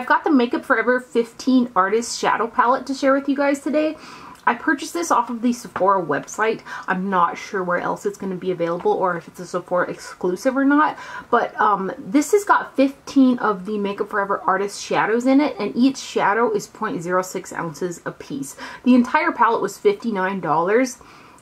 I've got the Makeup Forever 15 Artist Shadow Palette to share with you guys today. I purchased this off of the Sephora website. I'm not sure where else it's going to be available or if it's a Sephora exclusive or not. But um, this has got 15 of the Makeup Forever Artist shadows in it and each shadow is 0.06 ounces a piece. The entire palette was $59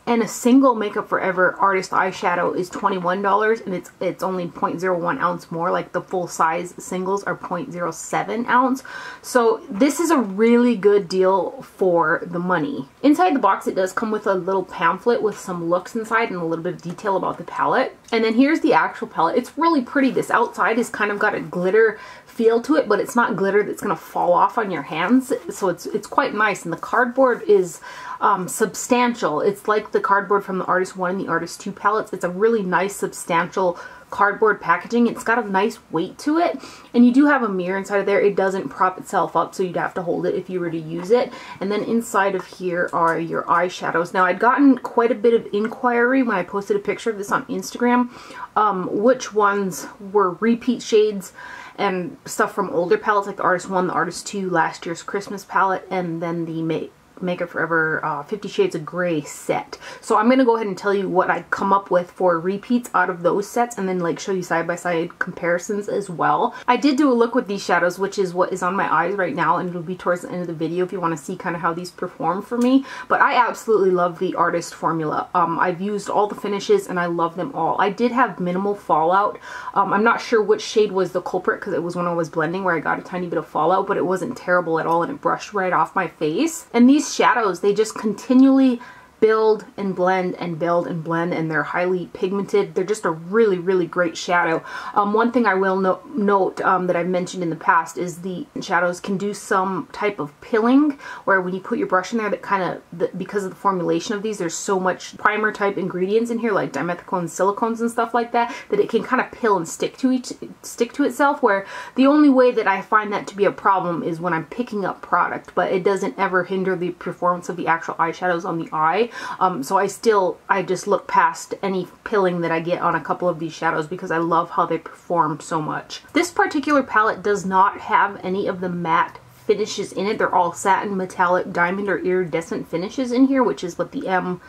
and a single Makeup Forever Artist eyeshadow is $21 and it's it's only 0.01 ounce more like the full size singles are 0.07 ounce so this is a really good deal for the money. Inside the box it does come with a little pamphlet with some looks inside and a little bit of detail about the palette and then here's the actual palette. It's really pretty. This outside has kind of got a glitter feel to it but it's not glitter that's going to fall off on your hands so it's it's quite nice and the cardboard is um, substantial. It's like the cardboard from the Artist 1 and the Artist 2 palettes. It's a really nice substantial cardboard packaging. It's got a nice weight to it. And you do have a mirror inside of there. It doesn't prop itself up, so you'd have to hold it if you were to use it. And then inside of here are your eyeshadows. Now, I'd gotten quite a bit of inquiry when I posted a picture of this on Instagram, um, which ones were repeat shades and stuff from older palettes like the Artist 1, the Artist 2, last year's Christmas palette, and then the May Makeup Forever uh, Fifty Shades of Grey set. So I'm going to go ahead and tell you what I come up with for repeats out of those sets and then like show you side-by-side -side comparisons as well. I did do a look with these shadows which is what is on my eyes right now and it'll be towards the end of the video if you want to see kind of how these perform for me. But I absolutely love the artist formula. Um, I've used all the finishes and I love them all. I did have minimal fallout. Um, I'm not sure which shade was the culprit because it was when I was blending where I got a tiny bit of fallout but it wasn't terrible at all and it brushed right off my face. And these shadows, they just continually build and blend and build and blend and they're highly pigmented. They're just a really, really great shadow. Um, one thing I will no note um, that I've mentioned in the past is the shadows can do some type of pilling where when you put your brush in there that kind of, because of the formulation of these, there's so much primer type ingredients in here like dimethicone silicones and stuff like that, that it can kind of pill and stick to each, stick to itself where the only way that I find that to be a problem is when I'm picking up product, but it doesn't ever hinder the performance of the actual eyeshadows on the eye. Um, so I still, I just look past any pilling that I get on a couple of these shadows because I love how they perform so much. This particular palette does not have any of the matte finishes in it. They're all satin, metallic, diamond, or iridescent finishes in here, which is what the M,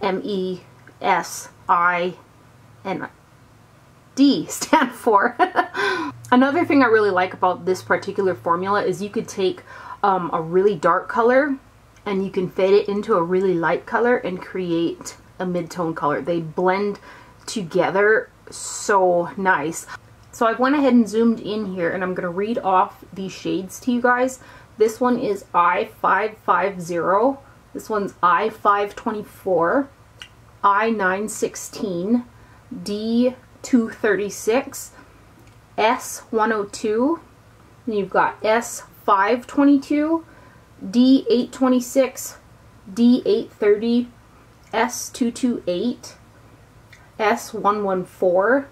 M, E, S, I, and D stand for. Another thing I really like about this particular formula is you could take um, a really dark color and you can fade it into a really light color and create a mid-tone color. They blend together so nice. So I went ahead and zoomed in here and I'm going to read off these shades to you guys. This one is I550, this one's I524, I916, D236, S102, and you've got S522, D826, D830, S228, S114,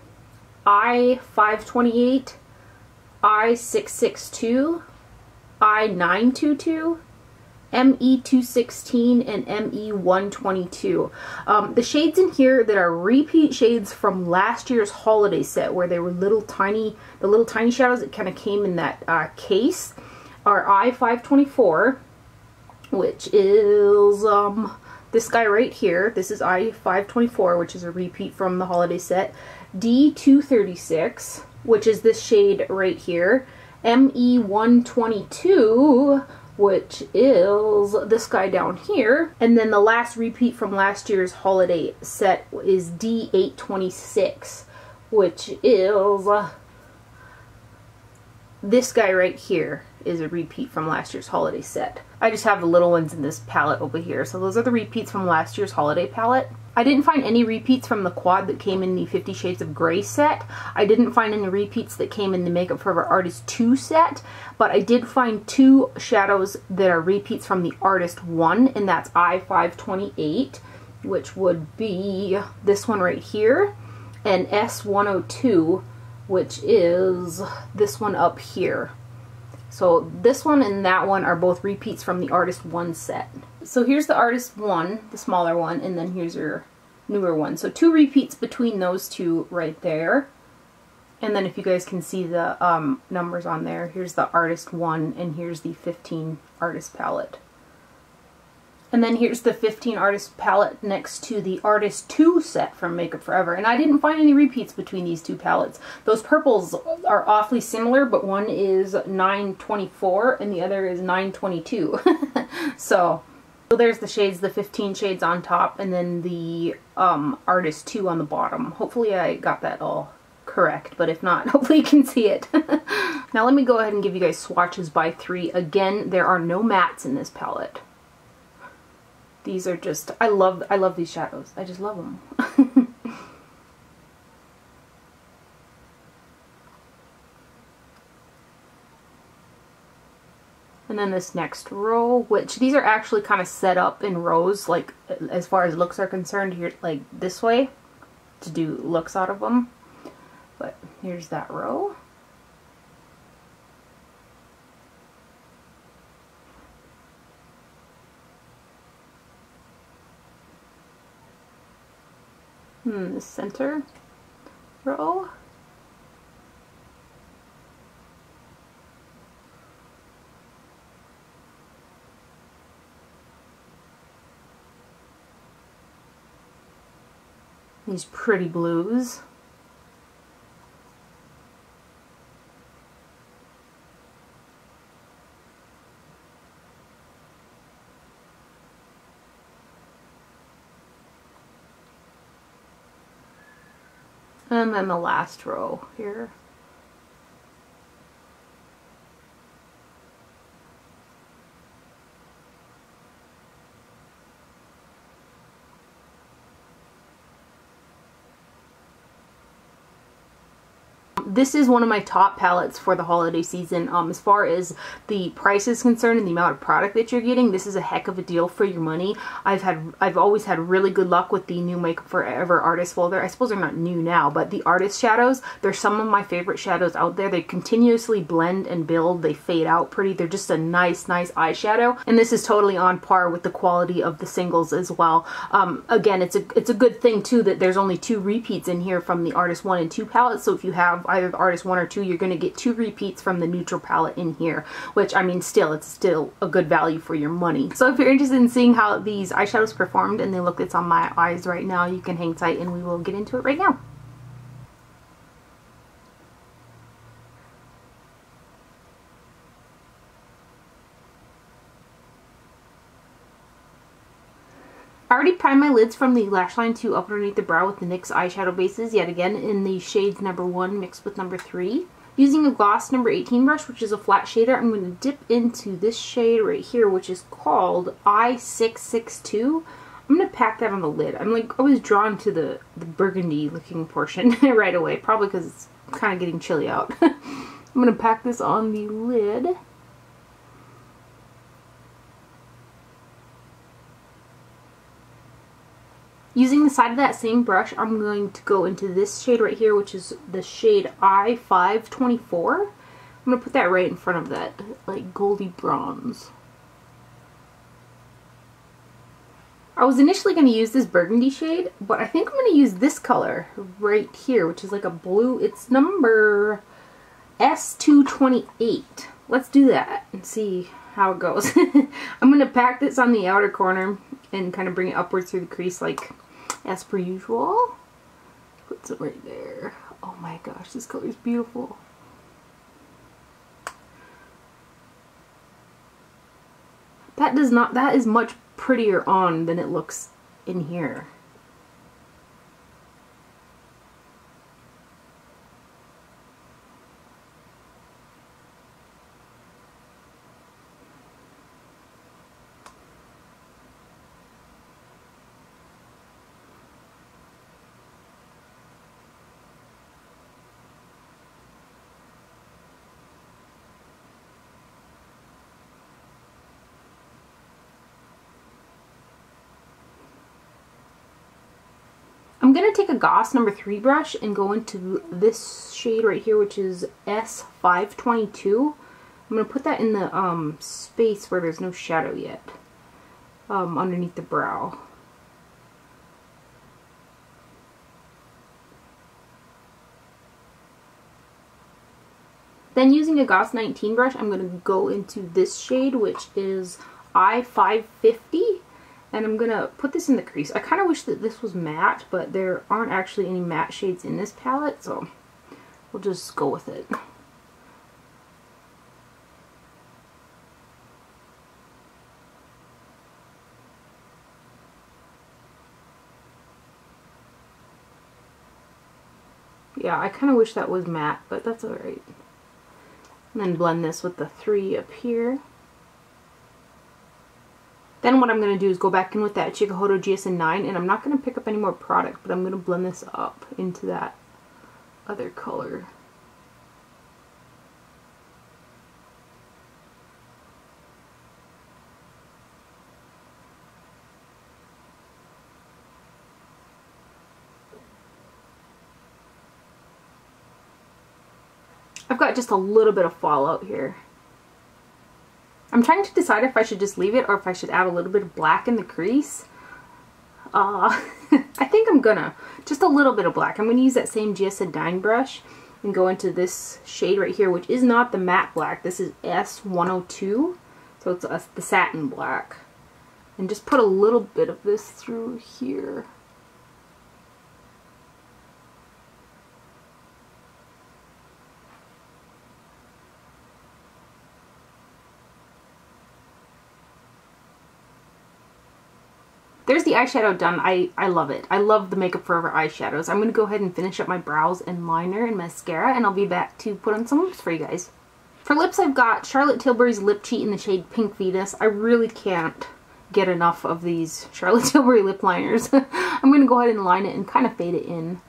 I528, I662, I922, ME216 and ME122. Um, the shades in here that are repeat shades from last year's holiday set where they were little tiny, the little tiny shadows that kind of came in that uh, case our I-524, which is um, this guy right here. This is I-524, which is a repeat from the holiday set. D236, which is this shade right here. ME122, which is this guy down here. And then the last repeat from last year's holiday set is D826, which is this guy right here is a repeat from last year's holiday set. I just have the little ones in this palette over here. So those are the repeats from last year's holiday palette. I didn't find any repeats from the quad that came in the Fifty Shades of Grey set. I didn't find any repeats that came in the Makeup Forever Artist 2 set, but I did find two shadows that are repeats from the Artist 1, and that's I-528, which would be this one right here, and S102, which is this one up here. So this one and that one are both repeats from the Artist 1 set. So here's the Artist 1, the smaller one, and then here's your newer one. So two repeats between those two right there. And then if you guys can see the um, numbers on there, here's the artist 1 and here's the 15 artist palette. And then here's the 15 artist palette next to the artist 2 set from Makeup Forever. And I didn't find any repeats between these two palettes. Those purples are awfully similar, but one is 924 and the other is 922. so, so there's the shades, the 15 shades on top, and then the um, artist 2 on the bottom. Hopefully I got that all correct, but if not, hopefully you can see it. now let me go ahead and give you guys swatches by three. Again, there are no mattes in this palette. These are just, I love, I love these shadows. I just love them. And then this next row, which these are actually kind of set up in rows, like as far as looks are concerned, here like this way to do looks out of them. But here's that row. Hmm, the center row. These pretty blues. And then the last row here. This is one of my top palettes for the holiday season. Um, as far as the price is concerned and the amount of product that you're getting, this is a heck of a deal for your money. I've had, I've always had really good luck with the new Makeup Forever artist folder. I suppose they're not new now, but the artist shadows, they're some of my favorite shadows out there. They continuously blend and build. They fade out pretty. They're just a nice, nice eyeshadow. And this is totally on par with the quality of the singles as well. Um, again, it's a, it's a good thing too that there's only two repeats in here from the artist one and two palettes. So if you have either the artist one or two, you're going to get two repeats from the neutral palette in here, which I mean, still, it's still a good value for your money. So if you're interested in seeing how these eyeshadows performed and the look that's on my eyes right now, you can hang tight and we will get into it right now. Already primed my lids from the lash line to up underneath the brow with the NYX eyeshadow bases, yet again in the shades number 1 mixed with number 3. Using a gloss number 18 brush, which is a flat shader, I'm going to dip into this shade right here, which is called I662. I'm going to pack that on the lid. I'm like always drawn to the, the burgundy looking portion right away, probably because it's kind of getting chilly out. I'm going to pack this on the lid. Using the side of that same brush, I'm going to go into this shade right here, which is the shade I524. I'm going to put that right in front of that, like goldy bronze. I was initially going to use this burgundy shade, but I think I'm going to use this color right here, which is like a blue. It's number S228. Let's do that and see how it goes. I'm going to pack this on the outer corner and kind of bring it upwards through the crease like as per usual. Put some right there. Oh my gosh, this color is beautiful. That does not, that is much prettier on than it looks in here. I'm going to take a Goss number 3 brush and go into this shade right here, which is S522. I'm going to put that in the um, space where there's no shadow yet, um, underneath the brow. Then using a Goss 19 brush, I'm going to go into this shade, which is I-550. And I'm going to put this in the crease. I kind of wish that this was matte, but there aren't actually any matte shades in this palette, so we'll just go with it. Yeah, I kind of wish that was matte, but that's alright. And then blend this with the three up here. Then what I'm going to do is go back in with that Chikuhodo GSN 9 and I'm not going to pick up any more product, but I'm going to blend this up into that other color. I've got just a little bit of fallout here. I'm trying to decide if I should just leave it or if I should add a little bit of black in the crease. Uh, I think I'm gonna. Just a little bit of black. I'm gonna use that same GSN 9 brush and go into this shade right here, which is not the matte black. This is S102. So it's a, the satin black. And just put a little bit of this through here. There's the eyeshadow done. I, I love it. I love the Makeup Forever eyeshadows. I'm going to go ahead and finish up my brows and liner and mascara and I'll be back to put on some lips for you guys. For lips I've got Charlotte Tilbury's Lip Cheat in the shade Pink Venus. I really can't get enough of these Charlotte Tilbury lip liners. I'm going to go ahead and line it and kind of fade it in.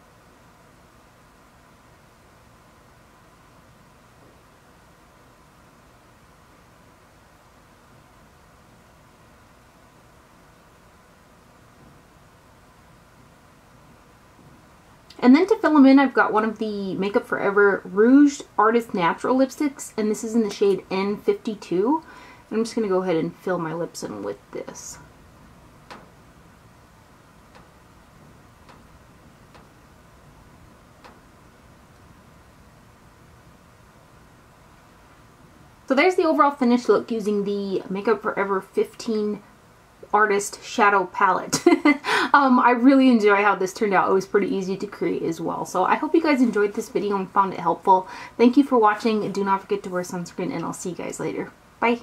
And then to fill them in, I've got one of the Makeup Forever Rouge Artist Natural lipsticks, and this is in the shade N52. I'm just going to go ahead and fill my lips in with this. So there's the overall finished look using the Makeup Forever 15 artist shadow palette. um, I really enjoy how this turned out. It was pretty easy to create as well. So I hope you guys enjoyed this video and found it helpful. Thank you for watching. Do not forget to wear sunscreen and I'll see you guys later. Bye.